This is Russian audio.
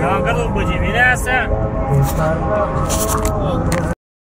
Gotta go, buddy. Mirasa.